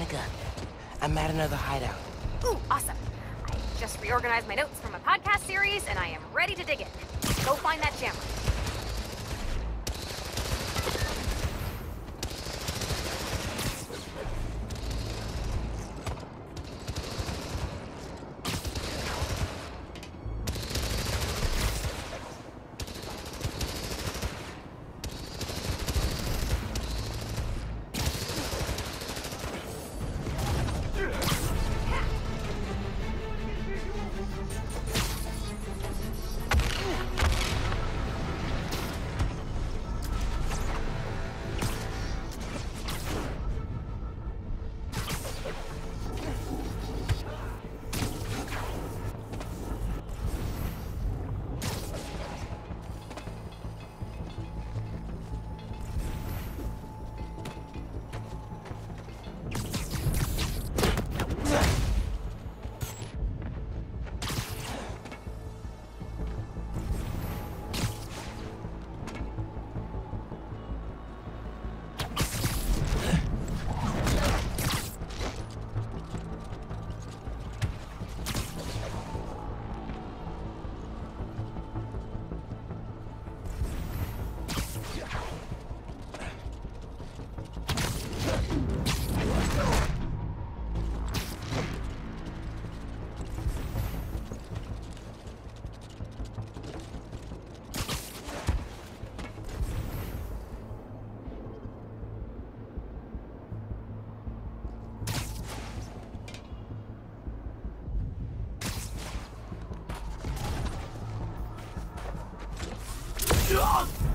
Danika. I'm at another hideout. Ooh, awesome. I just reorganized my notes from a podcast series, and I am ready to dig in. Go find that jammer. Is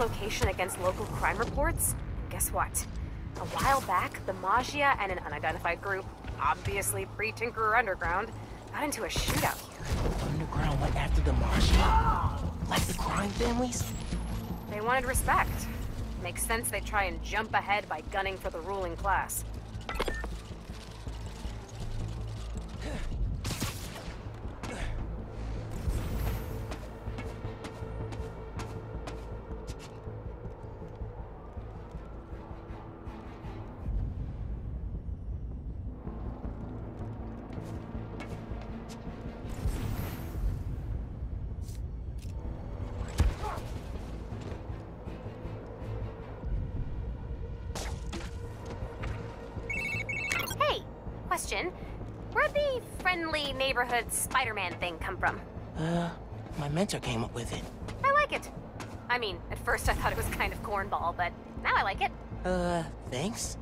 location against local crime reports. Guess what? A while back, the Maggia and an unidentified group, obviously pre-Tinkerer Underground, got into a shootout here. Underground went after the Martian. Like the crime families? They wanted respect. Makes sense they try and jump ahead by gunning for the ruling class. Question. Where'd the friendly neighborhood Spider-Man thing come from? Uh, my mentor came up with it. I like it. I mean, at first I thought it was kind of cornball, but now I like it. Uh, thanks?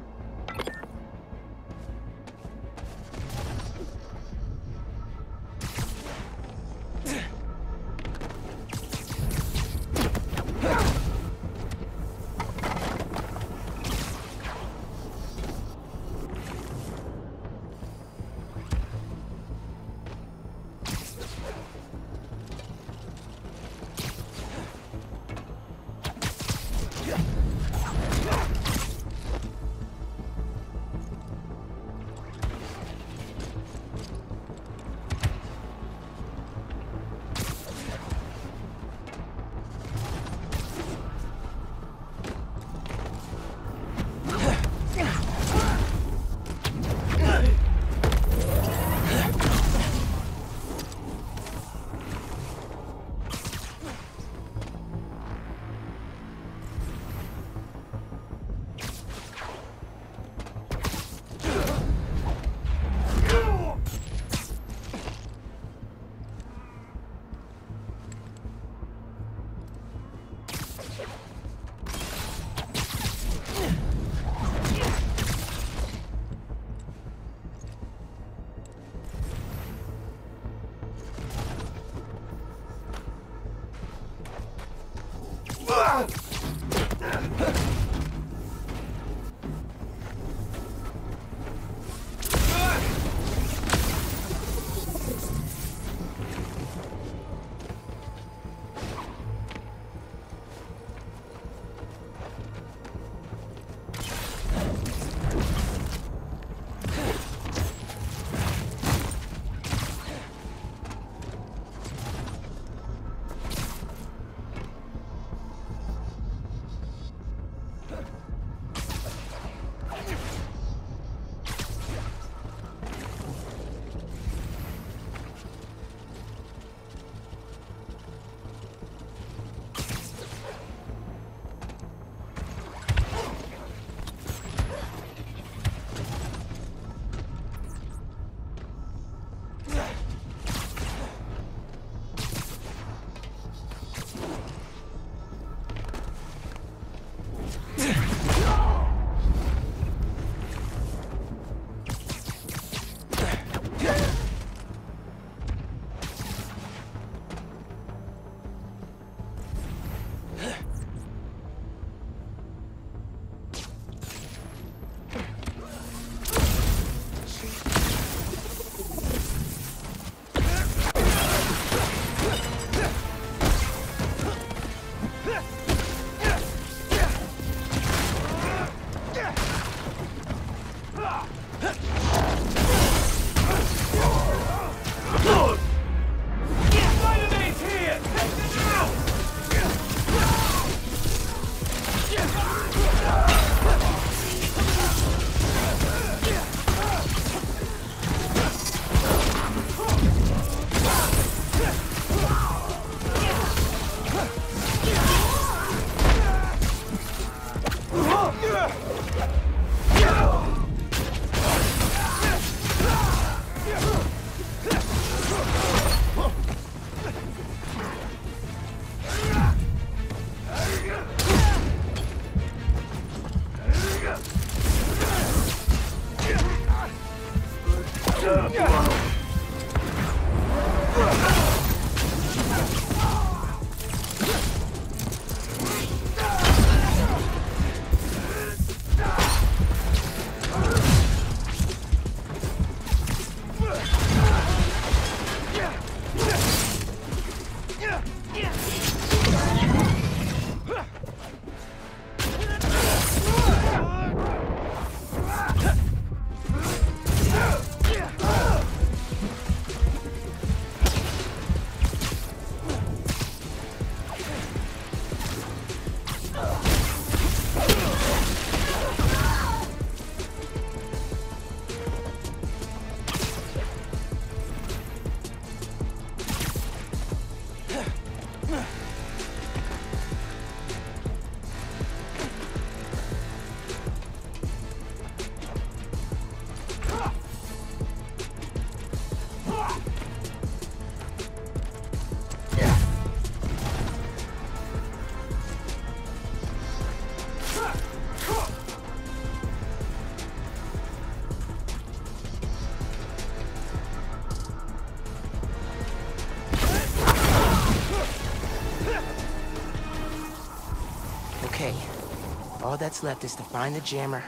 All that's left is to find the jammer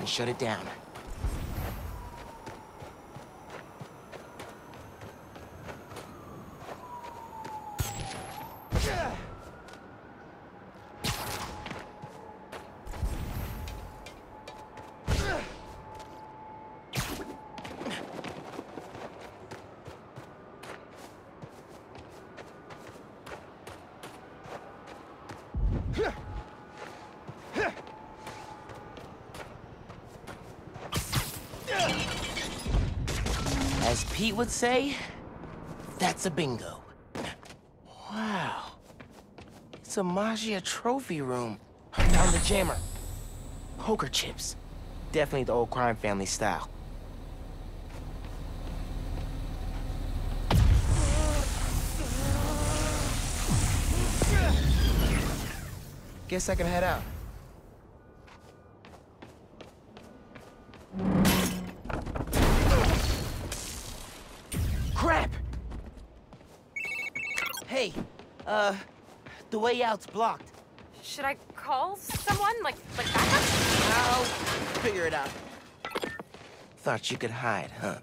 and shut it down. Pete would say, that's a bingo. Wow. It's a Maggia trophy room. I Found the jammer. Poker chips. Definitely the old crime family style. Guess I can head out. Hey, uh, the way out's blocked. Should I call someone? Like, like backup? I'll figure it out. Thought you could hide, huh?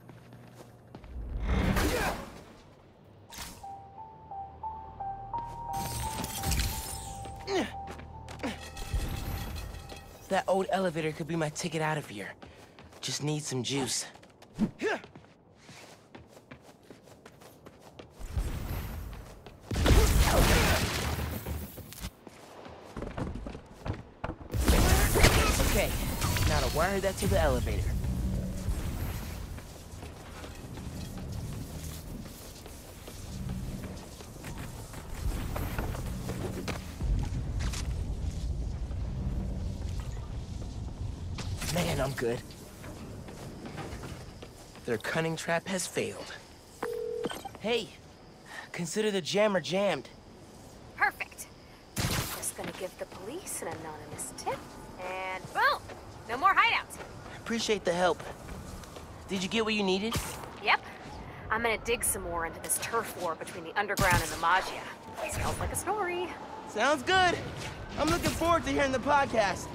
That old elevator could be my ticket out of here. Just need some juice. Wire that to the elevator. Man, I'm good. Their cunning trap has failed. Hey, consider the jammer jammed. Perfect. Just gonna give the police an anonymous tip, Appreciate the help. Did you get what you needed? Yep. I'm gonna dig some more into this turf war between the underground and the Maggia. Sounds like a story. Sounds good. I'm looking forward to hearing the podcast.